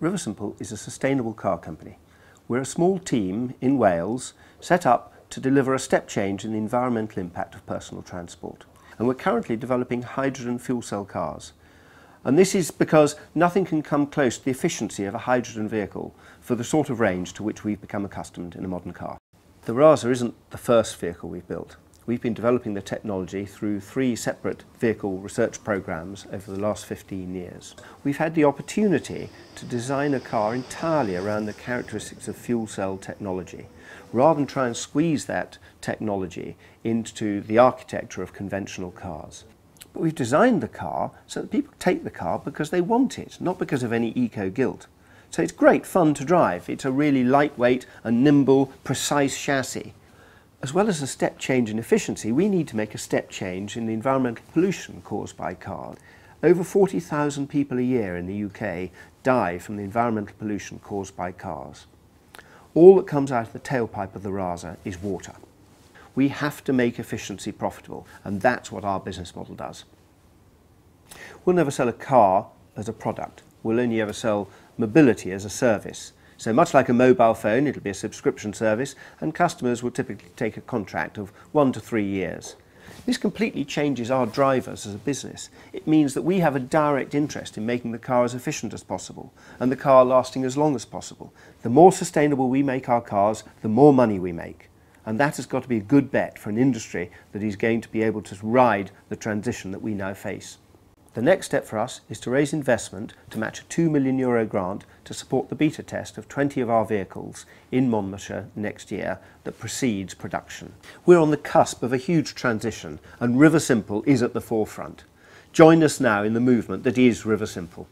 Riversimple is a sustainable car company. We're a small team in Wales set up to deliver a step change in the environmental impact of personal transport. And we're currently developing hydrogen fuel cell cars. And this is because nothing can come close to the efficiency of a hydrogen vehicle for the sort of range to which we've become accustomed in a modern car. The Rasa isn't the first vehicle we've built. We've been developing the technology through three separate vehicle research programs over the last 15 years. We've had the opportunity to design a car entirely around the characteristics of fuel cell technology, rather than try and squeeze that technology into the architecture of conventional cars. But we've designed the car so that people take the car because they want it, not because of any eco-guilt. So it's great fun to drive. It's a really lightweight and nimble, precise chassis as well as a step change in efficiency, we need to make a step change in the environmental pollution caused by cars. Over 40,000 people a year in the UK die from the environmental pollution caused by cars. All that comes out of the tailpipe of the Rasa is water. We have to make efficiency profitable, and that's what our business model does. We'll never sell a car as a product. We'll only ever sell mobility as a service. So much like a mobile phone, it'll be a subscription service and customers will typically take a contract of one to three years. This completely changes our drivers as a business. It means that we have a direct interest in making the car as efficient as possible and the car lasting as long as possible. The more sustainable we make our cars, the more money we make. And that has got to be a good bet for an industry that is going to be able to ride the transition that we now face. The next step for us is to raise investment to match a 2 million euro grant to support the beta test of 20 of our vehicles in Monmouthshire next year that precedes production. We're on the cusp of a huge transition and Riversimple is at the forefront. Join us now in the movement that is Riversimple.